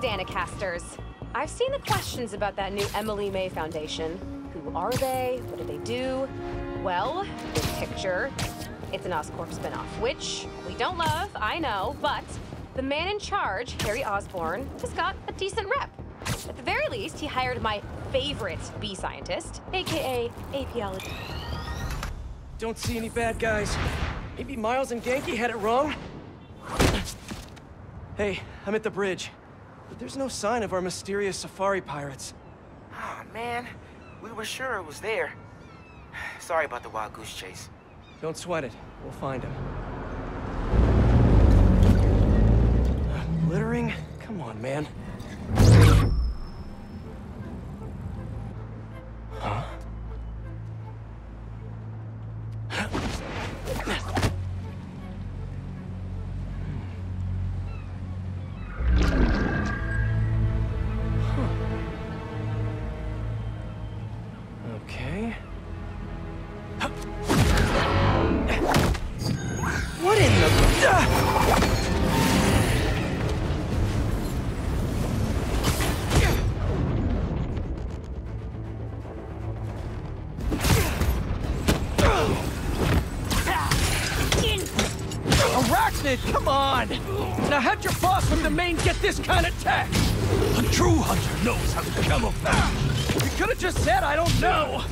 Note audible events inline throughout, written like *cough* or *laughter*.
Danikasters. I've seen the questions about that new Emily May Foundation. Who are they? What do they do? Well, this picture, it's an Oscorp spinoff, which we don't love, I know, but the man in charge, Harry Osborn, has got a decent rep. At the very least, he hired my favorite bee scientist, aka apiology. Don't see any bad guys. Maybe Miles and Ganke had it wrong? Hey, I'm at the bridge. But there's no sign of our mysterious safari pirates. Oh, man. We were sure it was there. *sighs* Sorry about the wild goose chase. Don't sweat it. We'll find him. Uh, littering? Come on, man. Now how'd your boss from the mane get this kind of tech? A true hunter knows how to camouflage. You could have just said I don't know!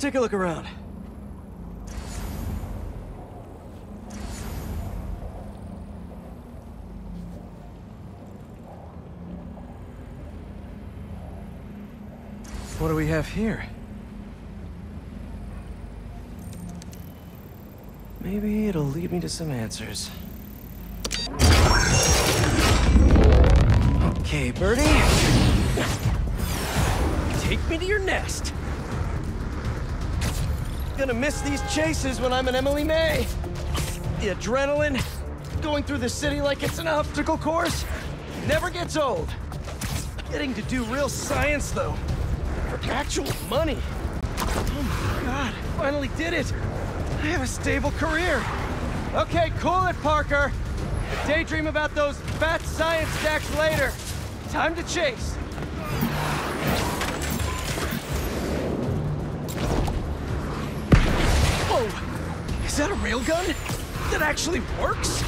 Take a look around. What do we have here? Maybe it'll lead me to some answers. Okay, Birdie. Take me to your nest. Gonna miss these chases when I'm an Emily May. The adrenaline, going through the city like it's an obstacle course, never gets old. Getting to do real science, though, for actual money. Oh my god, finally did it. I have a stable career. Okay, cool it, Parker. Daydream about those fat science stacks later. Time to chase. That a railgun? That actually works?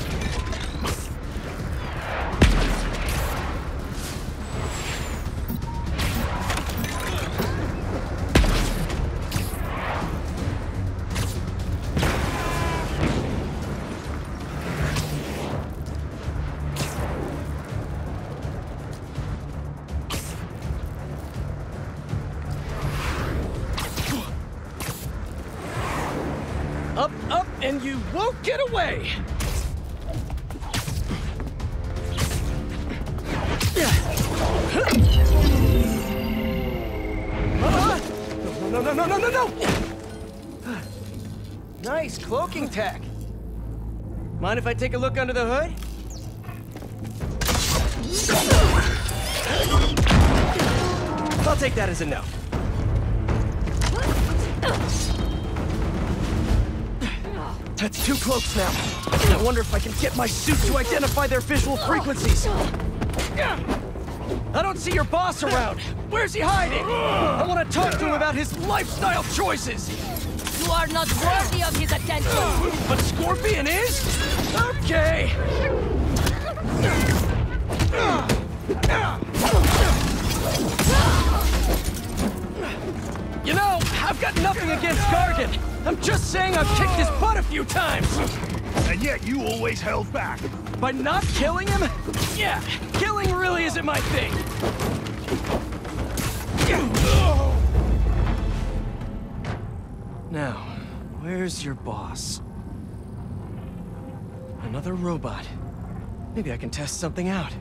Up, up, and you won't get away! Ah! No, no, no, no, no, no, no! Nice cloaking tech. Mind if I take a look under the hood? I'll take that as a no. That's two cloaks now. I wonder if I can get my suit to identify their visual frequencies. I don't see your boss around. Where's he hiding? I want to talk to him about his lifestyle choices. You are not worthy of his attention. But Scorpion is? Okay. You know, I've got nothing against Gargan. I'm just saying I've kicked his butt a few times. And yet you always held back. By not killing him? Yeah, killing really isn't my thing. Now, where's your boss? Another robot. Maybe I can test something out.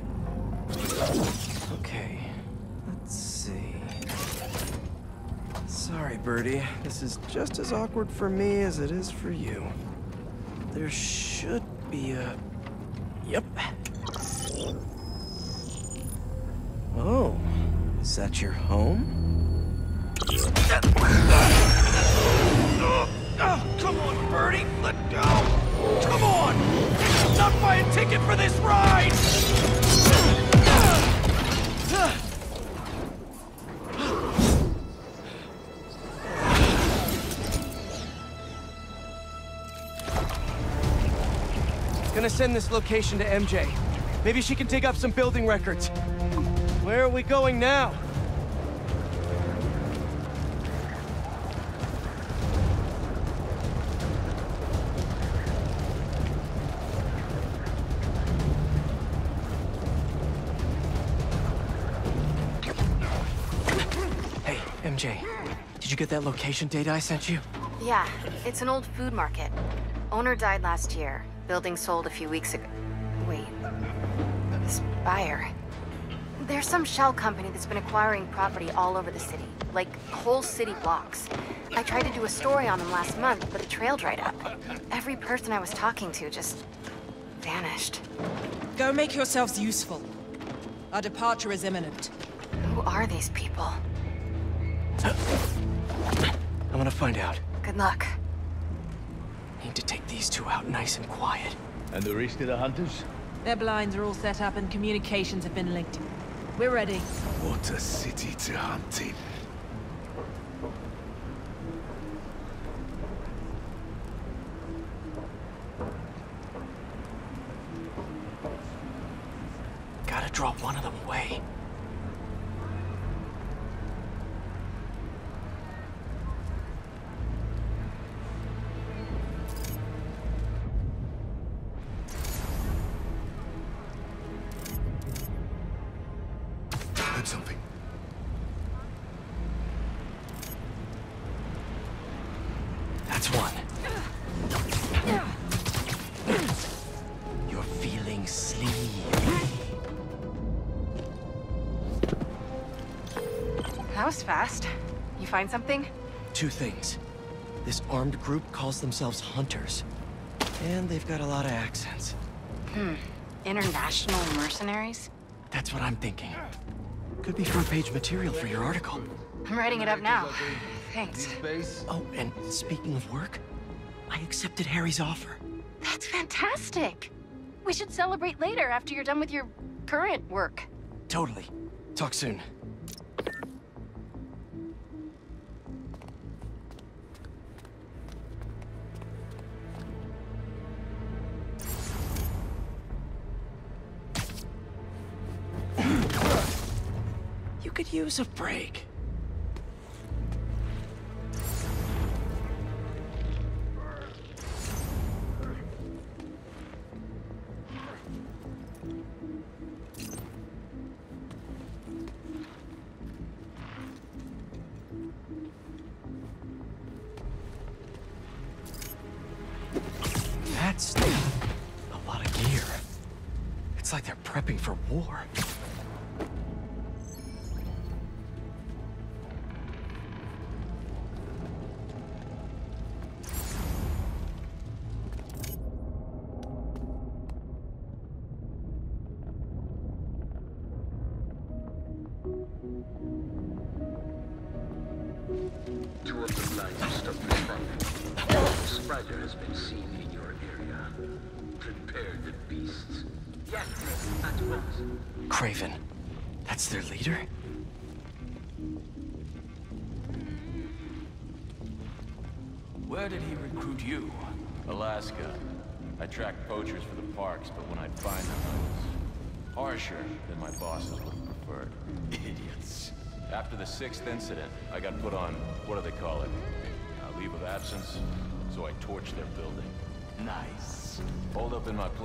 Sorry, Birdie. This is just as awkward for me as it is for you. There should be a... Yep. Oh, is that your home? Oh, come on, Birdie, let go! Come on! Not buy a ticket for this ride! Gonna send this location to MJ. Maybe she can dig up some building records. Where are we going now? Hey, MJ. Did you get that location data I sent you? Yeah, it's an old food market. Owner died last year. Building sold a few weeks ago. Wait. This buyer. There's some shell company that's been acquiring property all over the city. Like, whole city blocks. I tried to do a story on them last month, but the trail dried up. Every person I was talking to just... vanished. Go make yourselves useful. Our departure is imminent. Who are these people? I'm gonna find out. Good luck. Need to take these two out nice and quiet. And the rest of the hunters? Their blinds are all set up and communications have been linked. We're ready. What a city to hunt in. Gotta draw one of them away. Was fast. You find something? Two things. This armed group calls themselves Hunters. And they've got a lot of accents. Hmm. International mercenaries? That's what I'm thinking. Could be front page material for your article. I'm writing it up now. Thanks. Oh, and speaking of work, I accepted Harry's offer. That's fantastic. We should celebrate later after you're done with your current work. Totally. Talk soon. Use a break. That's a lot of gear. It's like they're prepping for war.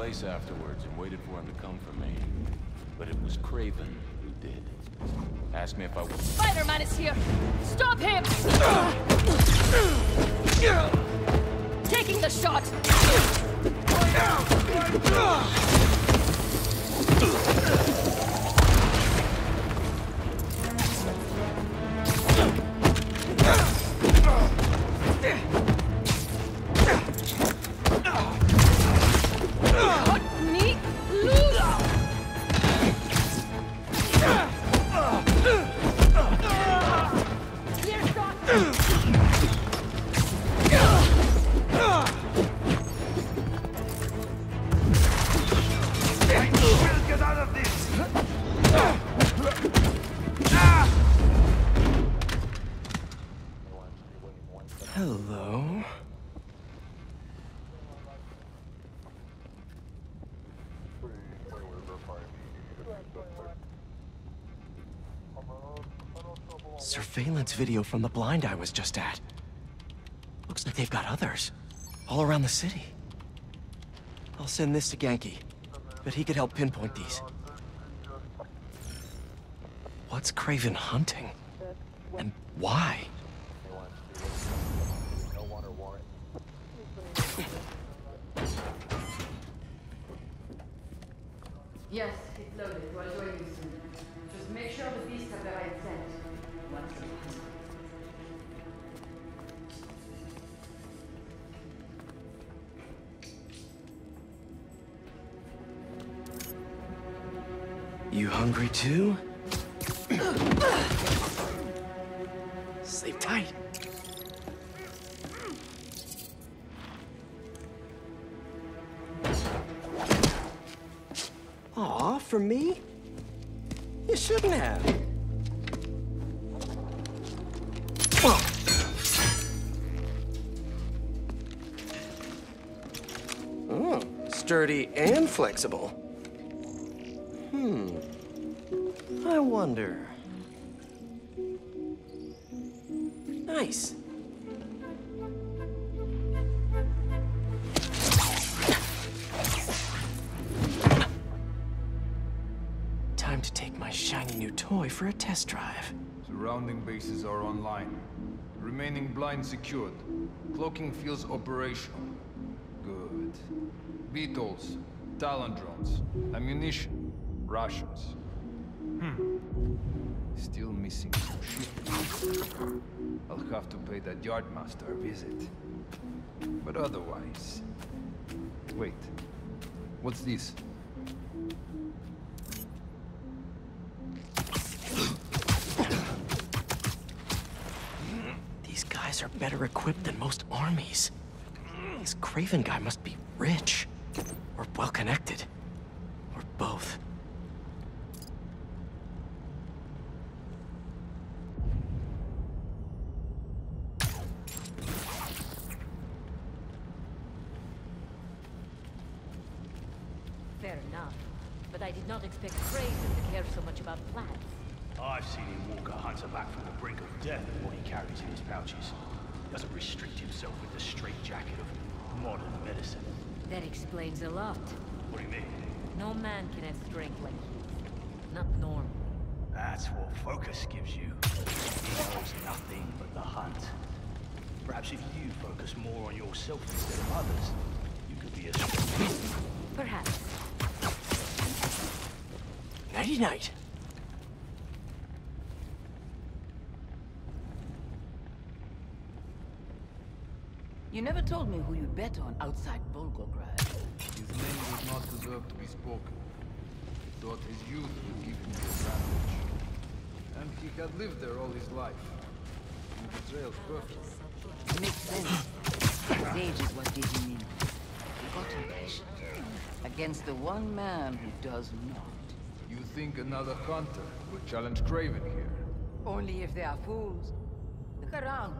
Place afterwards and waited for him to come for me. But it was Kraven who did. Asked me if I would. Spider-Man is here! Stop him! Taking the shot! Video from the blind I was just at. Looks like they've got others. All around the city. I'll send this to Ganke. Bet he could help pinpoint these. What's Kraven hunting? And why? Yes, it's loaded. We'll join you soon. Just make sure the beasts have the right You hungry too? Sleep tight. Aw, for me? You shouldn't have. Whoa. Oh, sturdy and flexible. Hmm. I wonder. Nice. Time to take my shiny new toy for a test drive. Surrounding bases are online. Remaining blind secured. Cloaking fields operational. Good. Beetles, Talon drones, ammunition, rations. Hmm. Still missing some shit. I'll have to pay that yardmaster a visit. But otherwise... Wait. What's this? These guys are better equipped than most armies. This Kraven guy must be rich. Or well modern medicine. That explains a lot. What do you mean? No man can have strength like his. Not normal. That's what focus gives you. He knows nothing but the hunt. Perhaps if you focus more on yourself instead of others, you could be as strong. Perhaps. Nighty You never told me who you bet on outside Volgograd. His name does not deserve to be spoken. He thought his youth would give him the advantage. And he had lived there all his life. And betrayal's perfect. Makes sense. His age is what did him in. Forgotten passion. Against the one man who does not. You think another hunter would challenge Kraven here? Only if they are fools. Look around.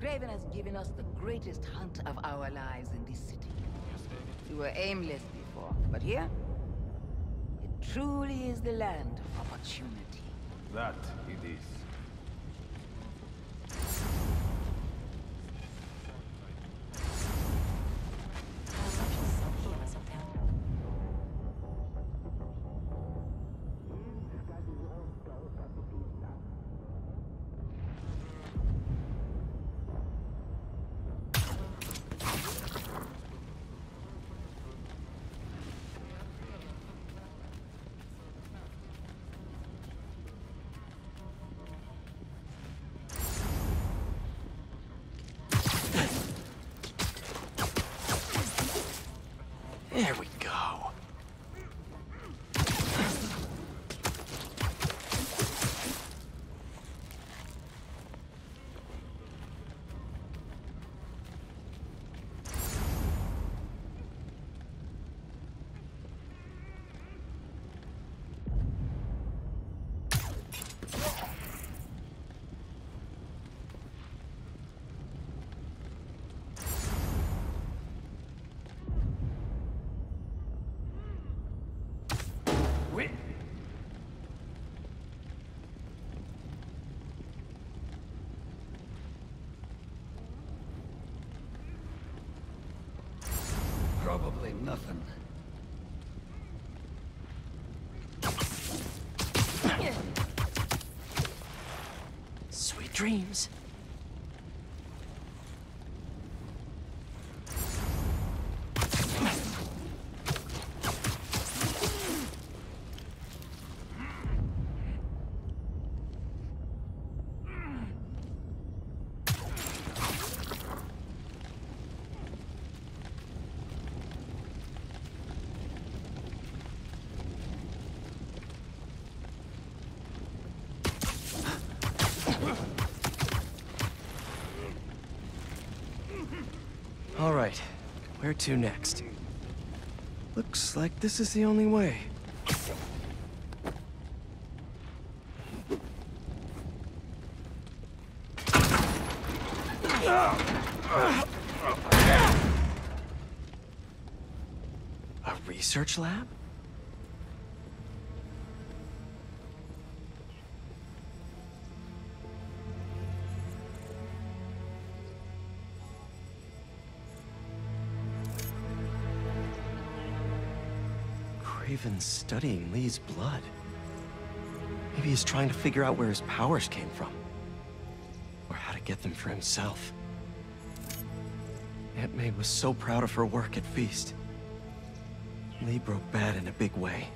Kraven has given us the greatest hunt of our lives in this city. We were aimless before, but here, it truly is the land of opportunity. That it is. Nothing. Sweet dreams. All right, where to next? Looks like this is the only way. A research lab? Kraven's studying Lee's blood. Maybe he's trying to figure out where his powers came from. Or how to get them for himself. Aunt May was so proud of her work at Feast. Lee broke bad in a big way.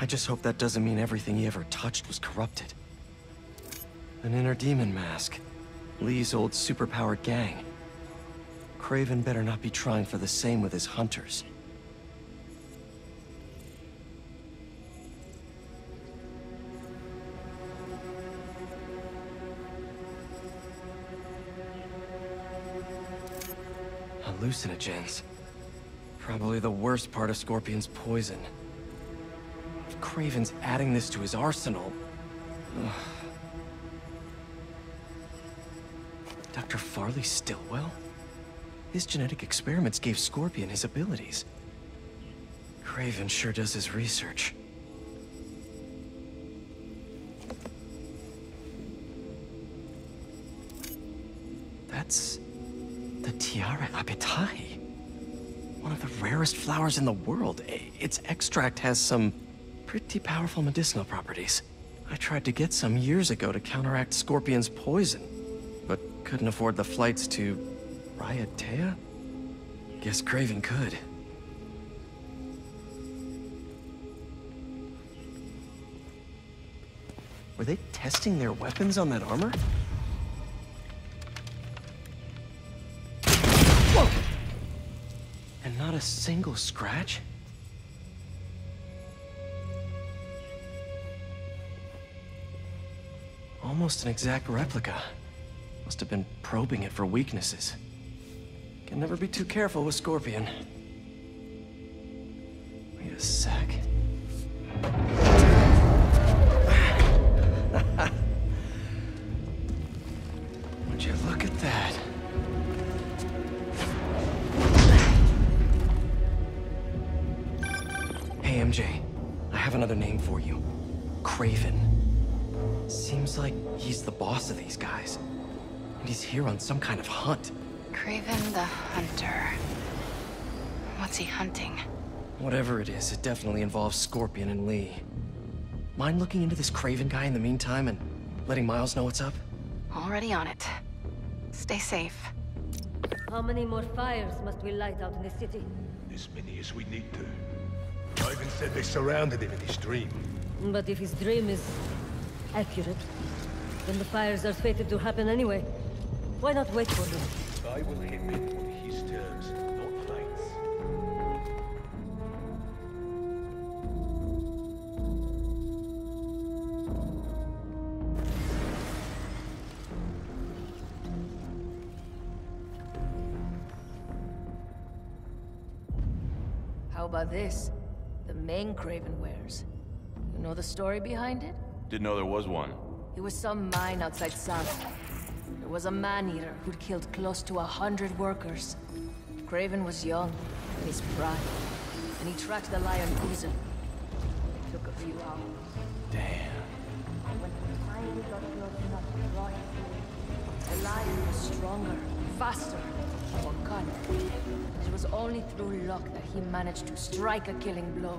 I just hope that doesn't mean everything he ever touched was corrupted. An inner demon mask. Lee's old superpowered gang. Kraven better not be trying for the same with his hunters. Hallucinogens. Probably the worst part of Scorpion's poison. If Kraven's adding this to his arsenal... Ugh. Dr. Farley Stillwell? His genetic experiments gave Scorpion his abilities. Kraven sure does his research. Tiare Apetahi. One of the rarest flowers in the world. Its extract has some pretty powerful medicinal properties. I tried to get some years ago to counteract Scorpion's poison, but couldn't afford the flights to Raiatea? Guess Kraven could. Were they testing their weapons on that armor? Single scratch? Almost an exact replica. Must have been probing it for weaknesses. Can never be too careful with Scorpion. Wait a sec. Seems like he's the boss of these guys. And he's here on some kind of hunt. Kraven the Hunter. What's he hunting? Whatever it is, it definitely involves Scorpion and Lee. Mind looking into this Kraven guy in the meantime and letting Miles know what's up? Already on it. Stay safe. How many more fires must we light out in the city? As many as we need to. Ivan said they surrounded him in his dream. But if his dream is accurate, then the fires are fated to happen anyway. Why not wait for them? I will hit him on his terms, not mine. How about this? The mane Kraven wears. You know the story behind it? Didn't know there was one. It was some mine outside South. There was a man-eater who'd killed close to a hundred workers. Kraven was young, in his prime, and he tracked the lion. It took a few hours. Damn. When he finally got close enough to draw blade, the lion was stronger, faster, more cunning. It was only through luck that he managed to strike a killing blow.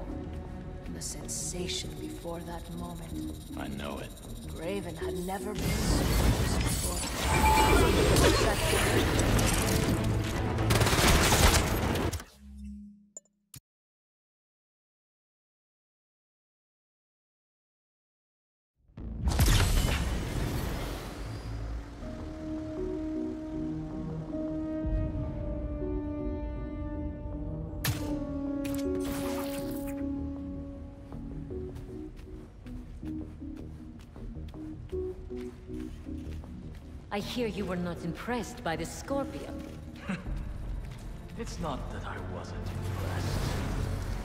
Sensation before that moment. I know it. Kraven had never been so close before. I hear you were not impressed by the Scorpion. *laughs* It's not that I wasn't impressed.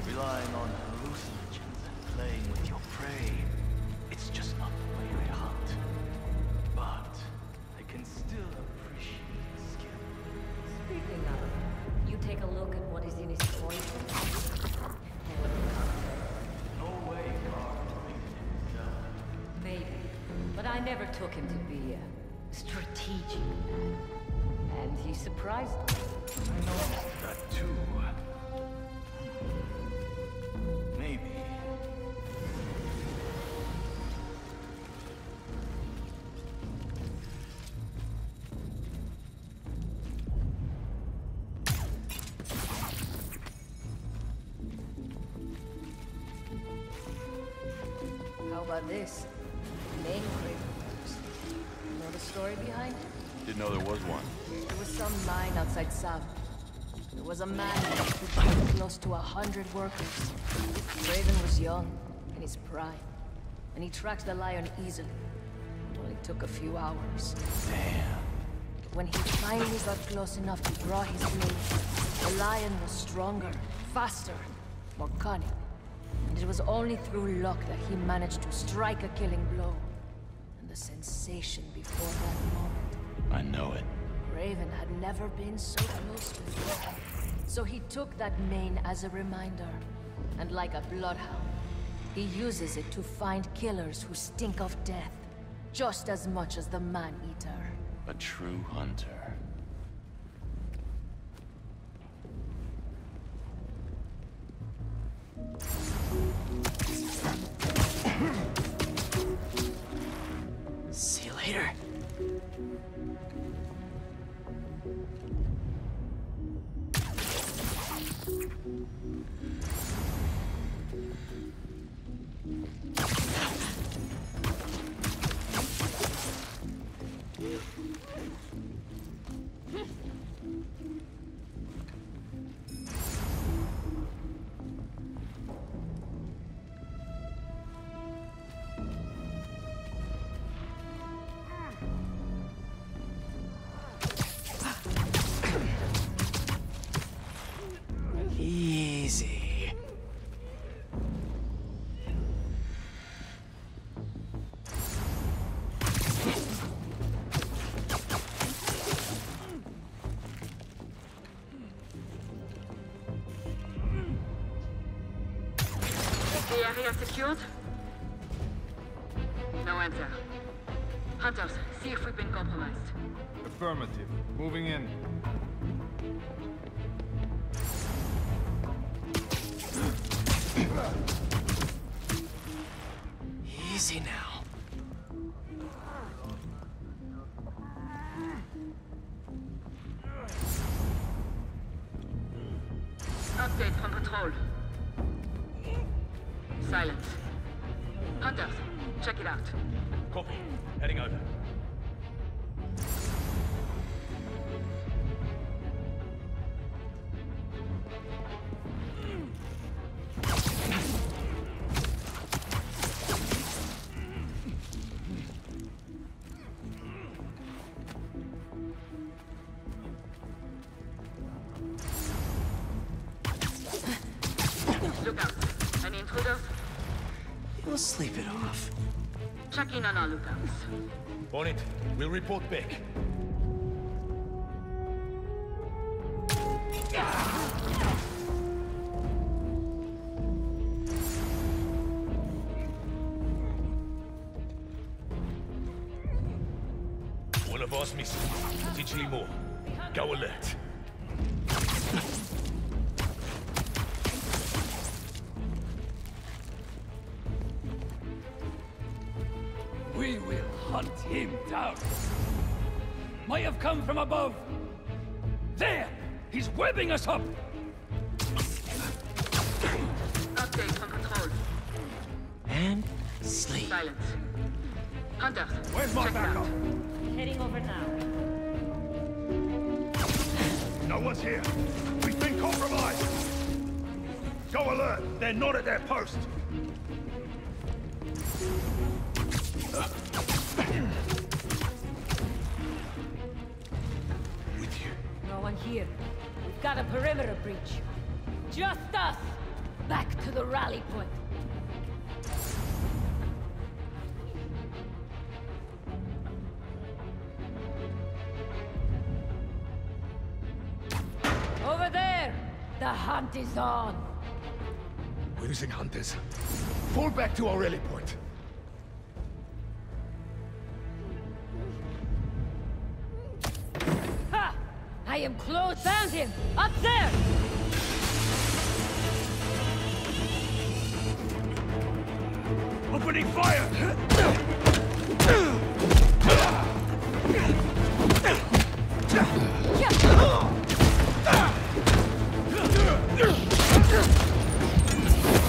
Relying on hallucinogens and playing with your prey, it's just not the way I hunt. But I can still appreciate the skill. Speaking of, you take a look at what is in his poison. No way himself. Maybe, but I never took him to be a strategic man. And he surprised me. I noticed that too. Maybe. How about this? Outside Tsavo. There was a man who killed close to a hundred workers. Kraven was young, in his prime, and he tracked the lion easily. It only took a few hours. Damn. When he finally got close enough to draw his blade, the lion was stronger, faster, more cunning. And it was only through luck that he managed to strike a killing blow. And the sensation before that moment. I know it. Kraven had never been so close before. So he took that mane as a reminder. And like a bloodhound, he uses it to find killers who stink of death. Just as much as the man-eater. A true hunter. Area secured? No answer. Hunters, see if we've been compromised. Affirmative. Sleep it off. Check in on our lookouts. On it. We'll report back. One of us missing. Potentially more. Go alert. Him down. Might have come from above. There! He's webbing us up! Update from control. And sleep. Silence. Hunter. Where's my check out. backup? Heading over now. No one's here. We've been compromised. Go alert. They're not at their post. Here. We've got a perimeter breach. Just us! Back to the rally point. Over there! The hunt is on! We're losing hunters. Fall back to our rally point. Am close. Found him! Up there! Opening fire!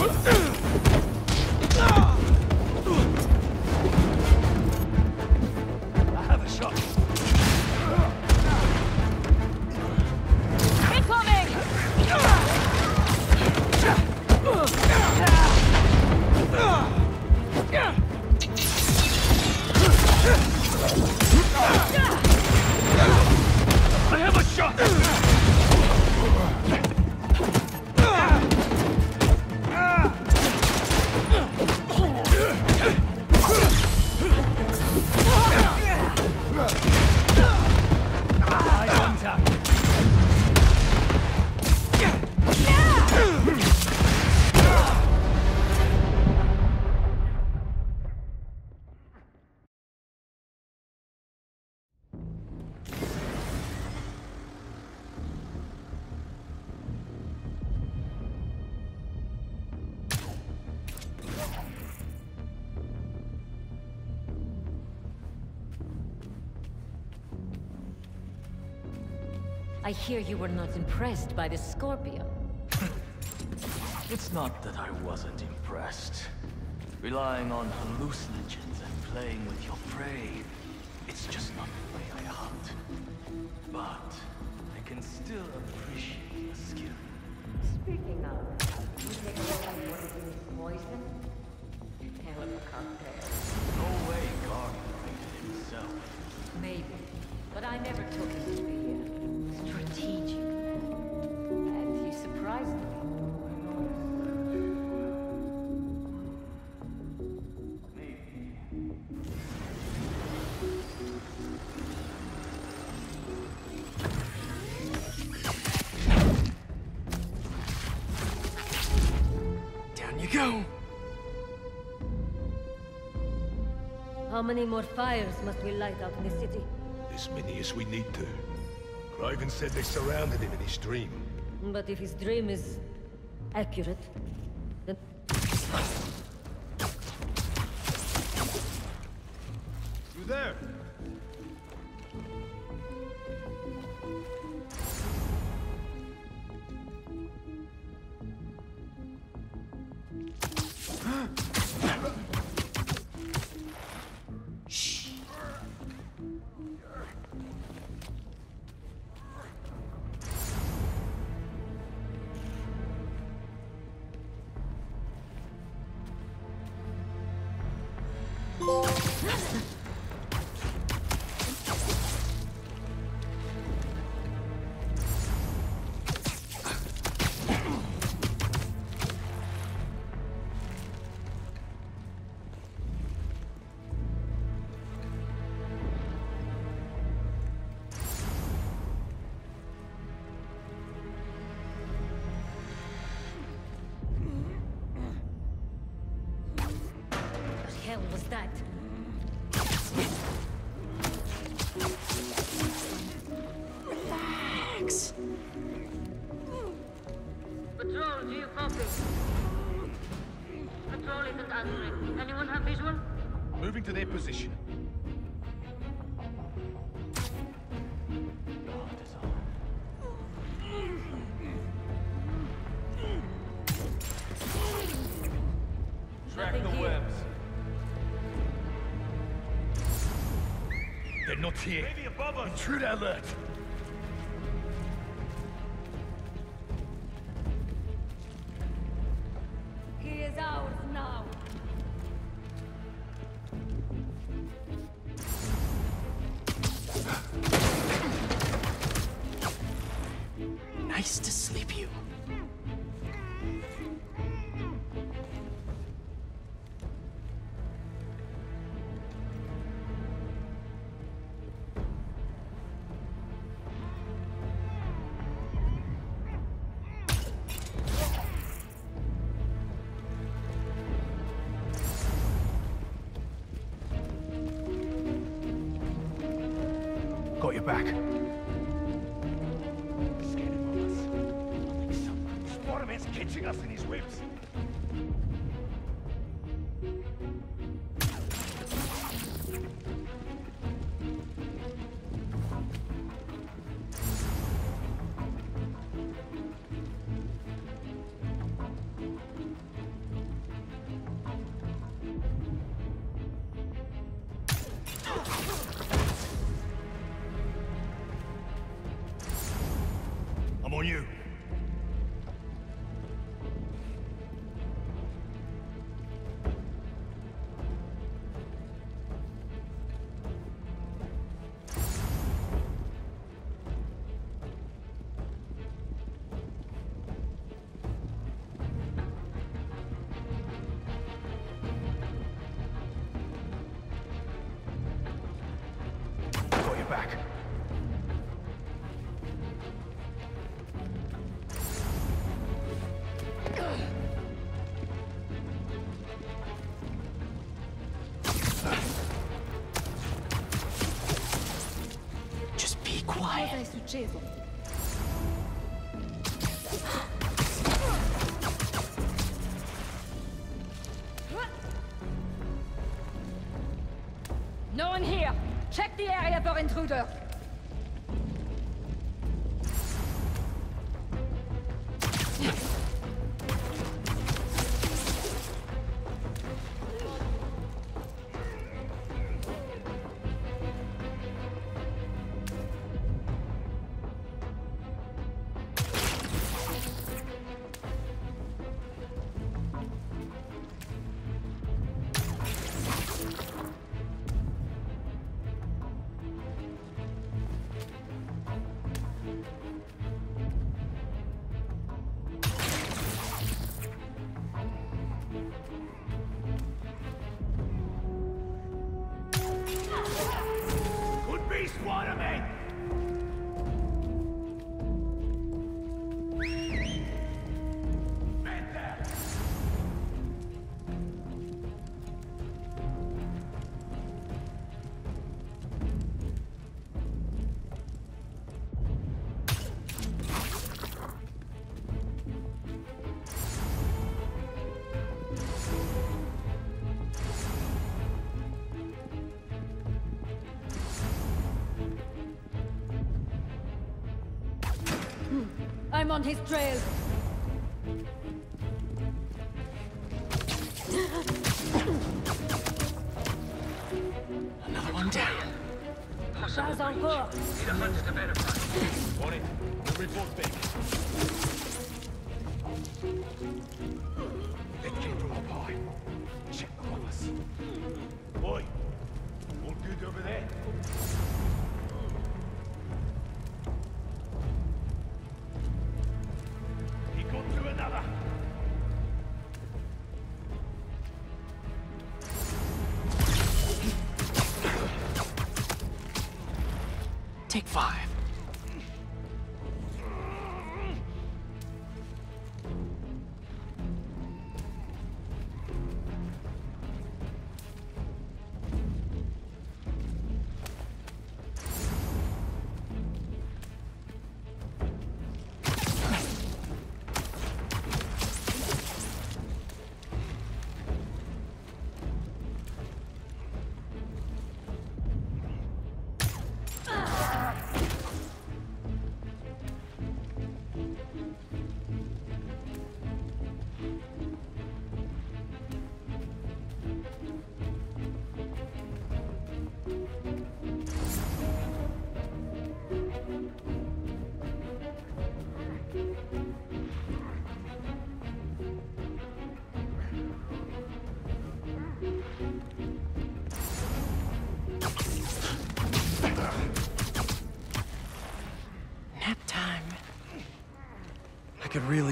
I I hear you were not impressed by the Scorpion. *laughs* It's not that I wasn't impressed. Relying on hallucinogens and playing with your prey, it's just not the way I hunt. But I can still appreciate the skill. Speaking of, you take a look at what it is poison? Hell of a cocktail. No way Gargan rated himself. Maybe, but I never took him to be strategic. And he surprised me. Down you go. How many more fires must we light out in the city? As many as we need to. Kraven said they surrounded him in his dream. But if his dream is accurate, then Ha ha ha! Moving to their position. Track the webs. They're not here. Maybe above us. Intruder alert. Back. Successo? No one here. Check the area for intruder. On his trail. Another one down. Pas encore. Need a hunt to verify. On it. We'll report back. That came from up high. Check above us. Boy, all good over there?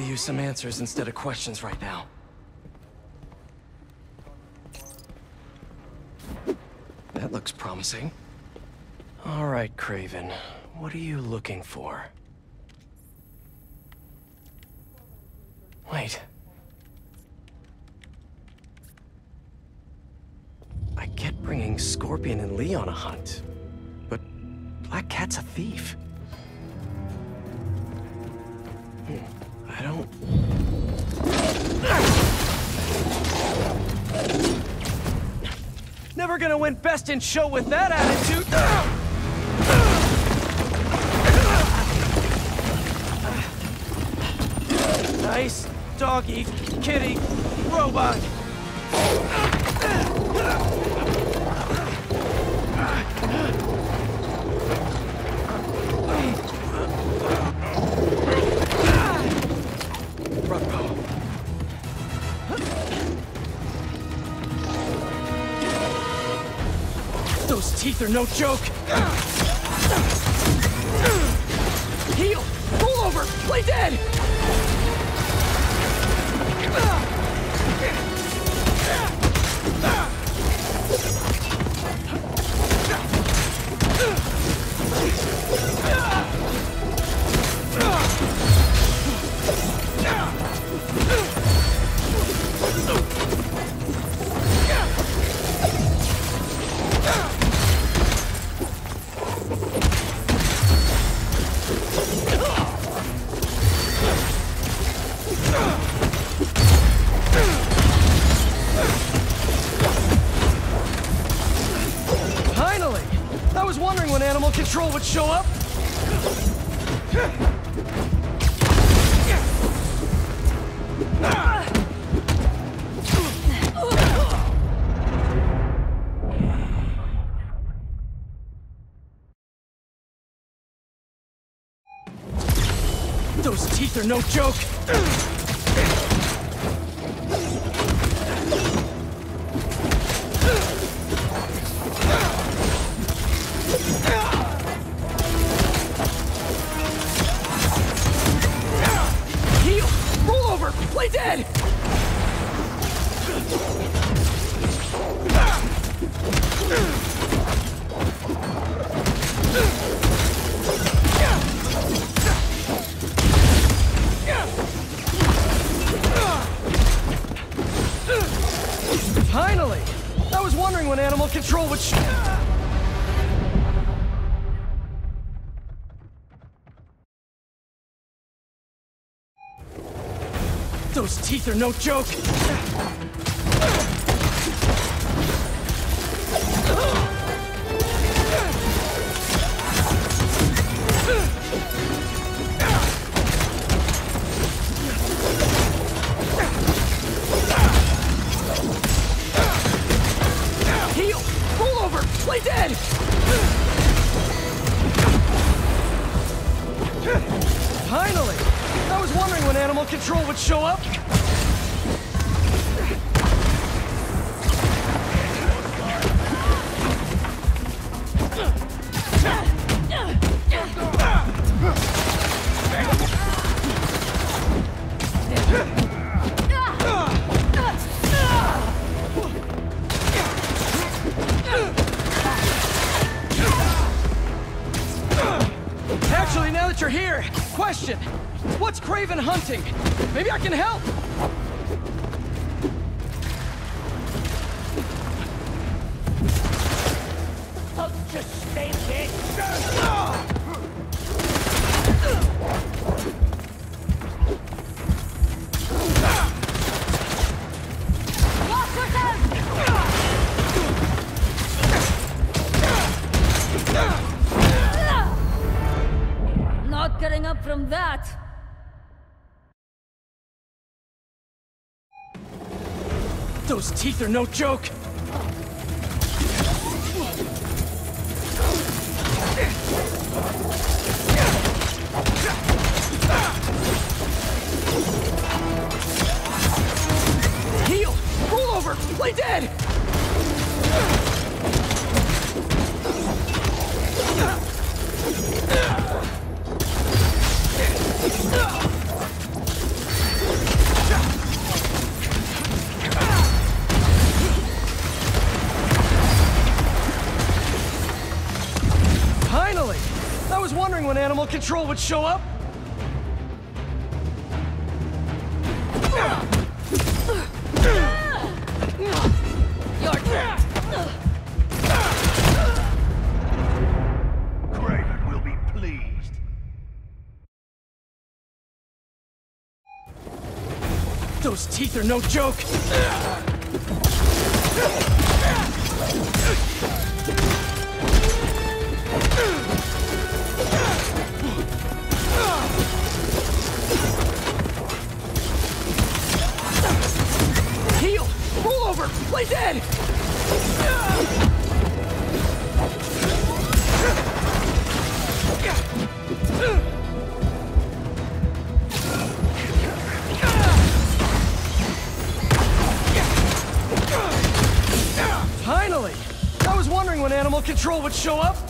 Use some answers instead of questions right now. That looks promising. All right, Kraven. What are you looking for? Wait. I get bringing Scorpion and Li on a hunt, but Black Cat's a thief. Gonna win Best in Show with that attitude! Nice doggy, kitty, robot! Are no joke! Heel! Roll over! Play dead! Control would show up. Those teeth are no joke! Are no joke! Roll over! Dead! Finally! I was wondering when Animal Control would show up. Are no joke. Control would show up? Kraven will be pleased. Those teeth are no joke! Heel! Over! Play dead! Finally! I was wondering when animal control would show up.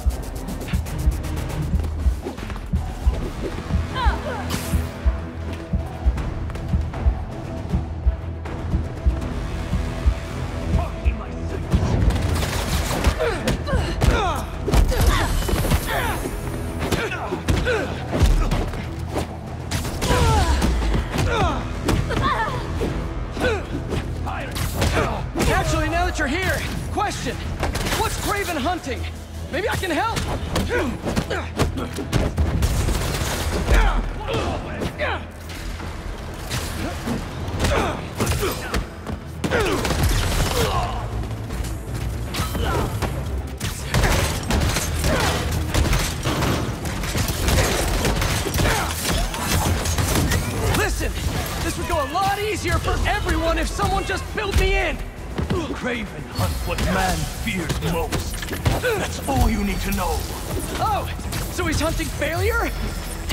Failure?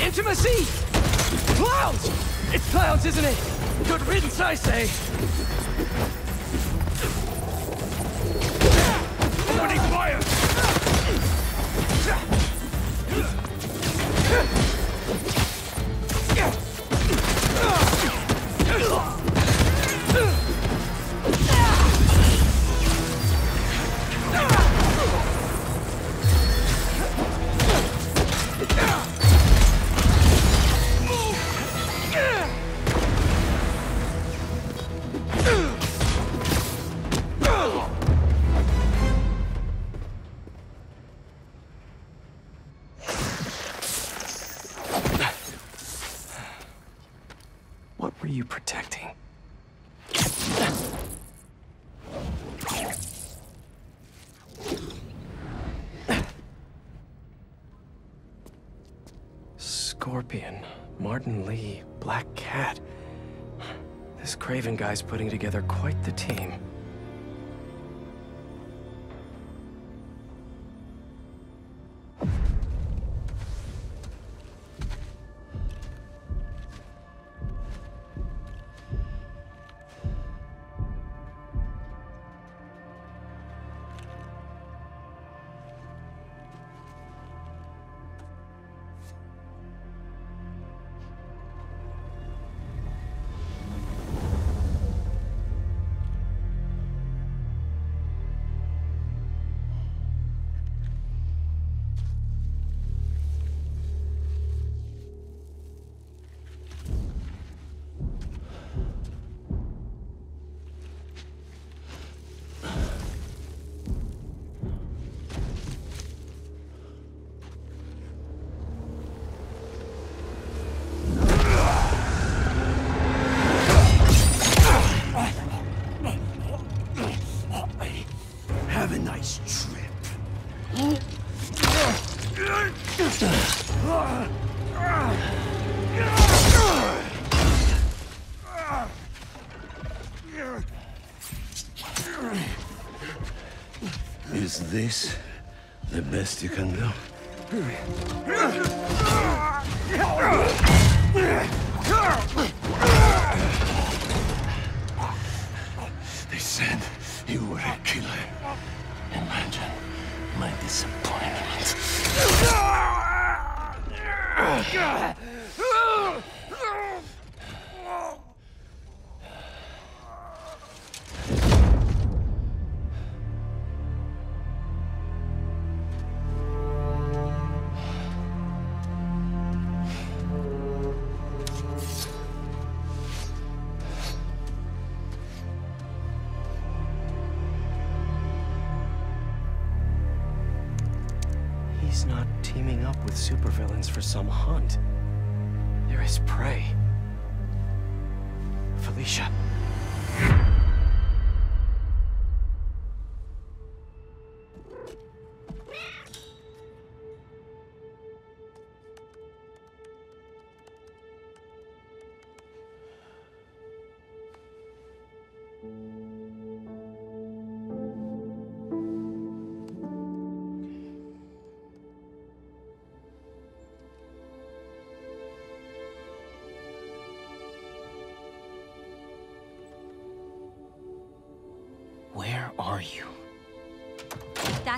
Intimacy? Clowns! It's clowns, isn't it? Good riddance, I say. Putting together the best you can do? Supervillains for some hunt. There is prey.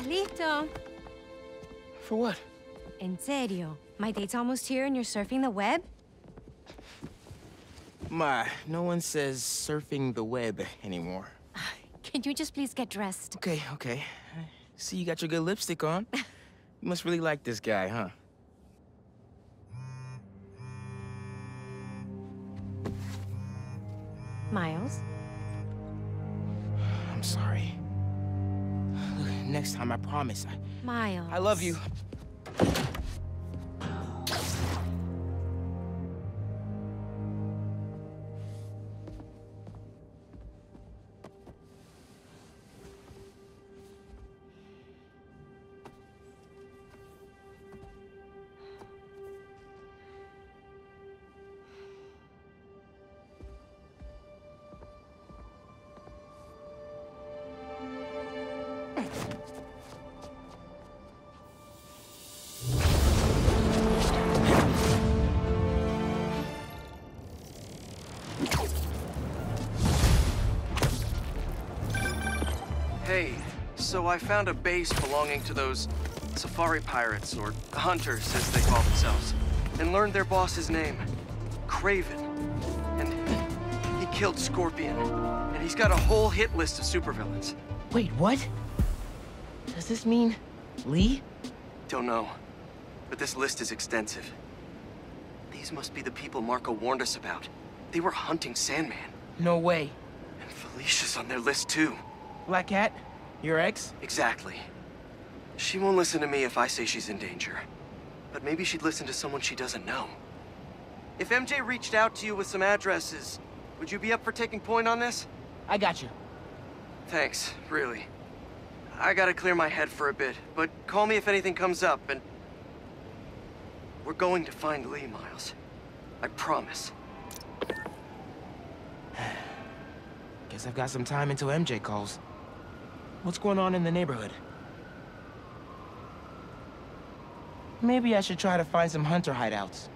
¿Estás listo? For what? En serio. My date's almost here and you're surfing the web? Ma, no one says surfing the web anymore. *sighs* Can you just please get dressed? Okay, okay. See, you got your good lipstick on. *laughs* you must really like this guy, huh? Time, I promise. I, Miles. I love you. So I found a base belonging to those safari pirates, or hunters as they call themselves, and learned their boss's name, Kraven. And he killed Scorpion, and he's got a whole hit list of supervillains. Wait, what? Does this mean Li? Don't know, but this list is extensive. These must be the people Marko warned us about. They were hunting Sandman. No way. And Felicia's on their list too. Black Cat? Your ex? Exactly. She won't listen to me if I say she's in danger. But maybe she'd listen to someone she doesn't know. If MJ reached out to you with some addresses, would you be up for taking point on this? I got you. Thanks, really. I gotta clear my head for a bit, but call me if anything comes up, and... We're going to find Li, Miles. I promise. *sighs* Guess I've got some time until MJ calls. What's going on in the neighborhood? Maybe I should try to find some hunter hideouts.